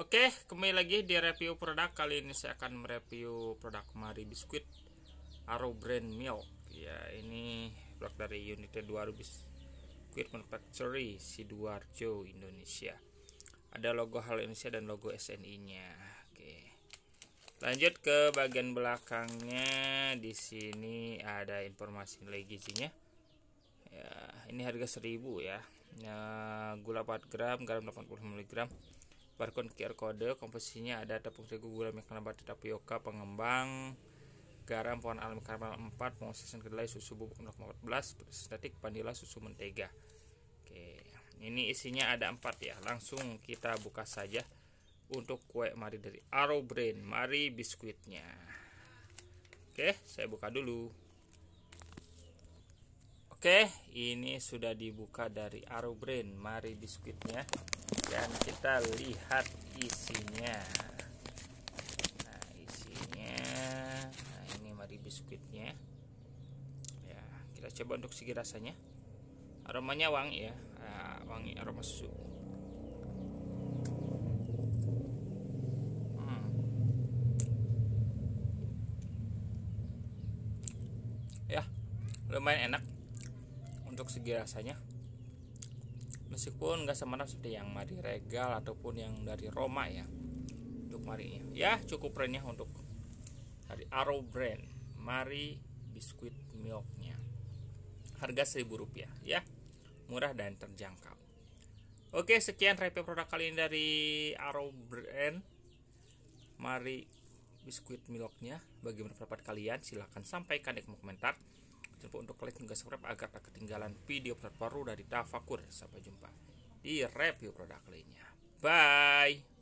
Oke, kembali lagi di review produk. Kali ini saya akan mereview produk Mari Biskuit Arrow Brand Milk. Ya, ini produk dari unit 2 Biskuit Manufactory Sidoarjo, Indonesia. Ada logo Halo Indonesia dan logo SNI-nya. Oke. Lanjut ke bagian belakangnya. Di sini ada informasi nilai gizinya. Ya, ini harga 1000 ya. Ya, gula 4 gram, garam 80 mg barcode QR kode komposisinya ada tepung terigu gula minyak nabati tapioka pengembang garam pohon alami karamel 4 pengosisan kedelai susu bubuk 0,14 sintetik vanila susu mentega. Oke ini isinya ada 4 ya. Langsung kita buka saja untuk kue. Mari dari Arrow Brain mari biskuitnya. Oke saya buka dulu. Oke, ini sudah dibuka dari Arrow Brain mari biskuitnya dan kita lihat isinya. Nah isinya. Nah ini mari biskuitnya. Ya kita coba untuk segi rasanya. Aromanya wangi ya. Nah, wangi aroma susu. Hmm. ya lumayan enak untuk segi rasanya meskipun nggak semarak seperti yang Mari Regal ataupun yang dari Roma ya untuk Marinya ya cukup brandnya untuk dari Arrow Brand Mari biskuit milknya. Harga seribu rupiah ya. Murah dan terjangkau. Oke sekian review produk kali ini dari Arrow Brand. Mari biskuit milknya. Bagaimana pendapat kalian silahkan sampaikan di komentar Jangan lupa untuk klik juga subscribe agar tak ketinggalan video terbaru dari Tafakur. Sampai jumpa di review produk lainnya. Bye!